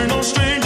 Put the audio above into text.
you're no stranger.